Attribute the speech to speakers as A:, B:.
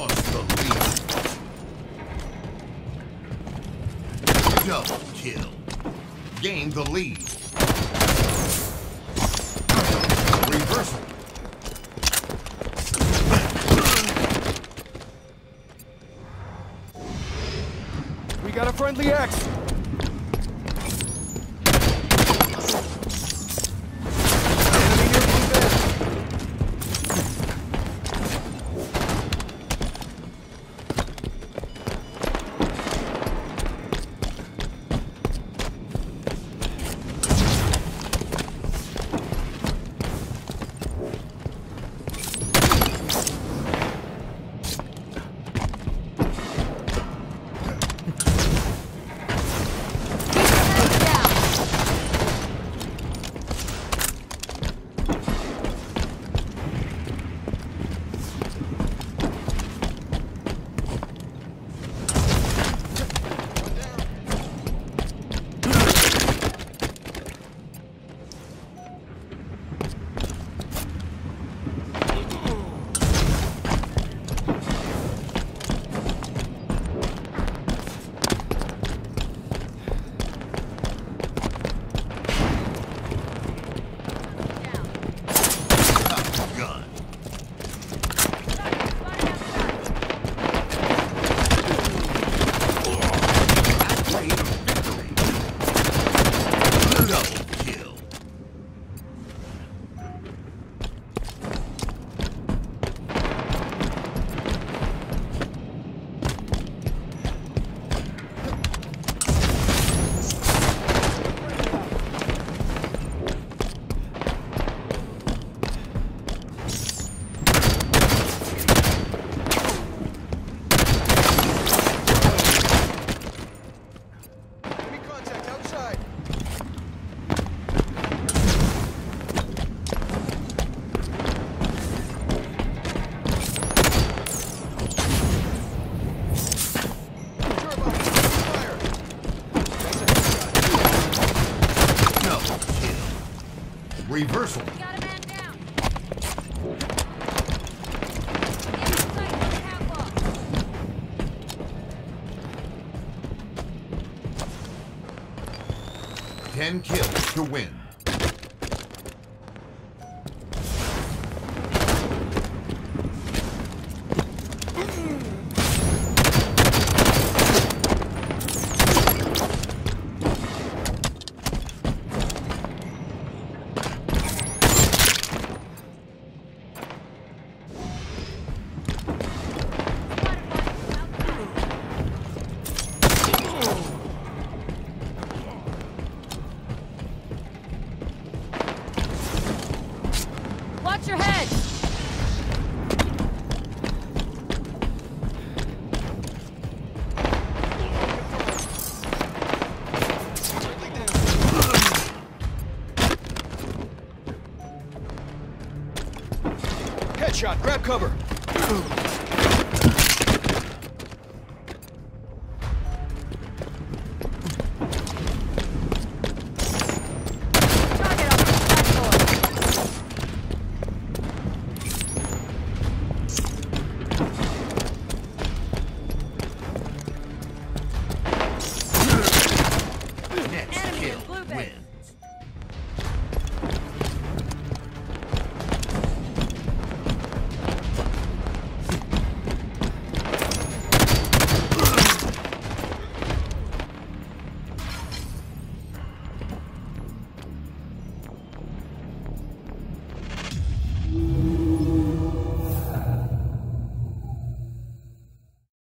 A: was the lead. Double kill.
B: Gain
A: the lead. Reversal.
C: We got a friendly X. catwalk.
A: Ten kills to win.
C: Watch your head.
B: Headshot, grab cover.